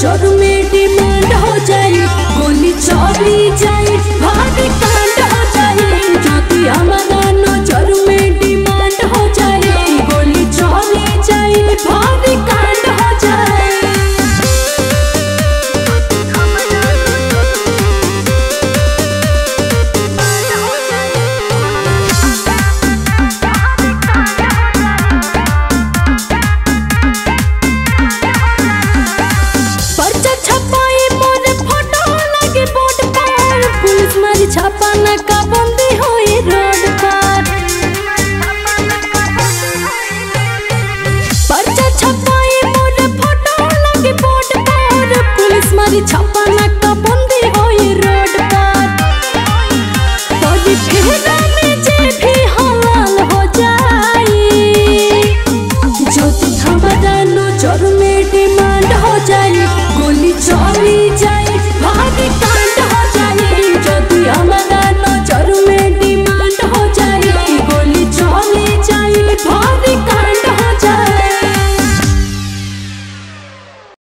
चोर मेटी मा छापन का बंदी हुई रोड पर। पर्चा छपाई मोर फ़ोटो लगी बोर्ड पर। पुलिस मारी छापन का बंदी हुई रोड पर। तोरी फेरा में जे भी हलाल हो जाई। जो तू थमदानो चरण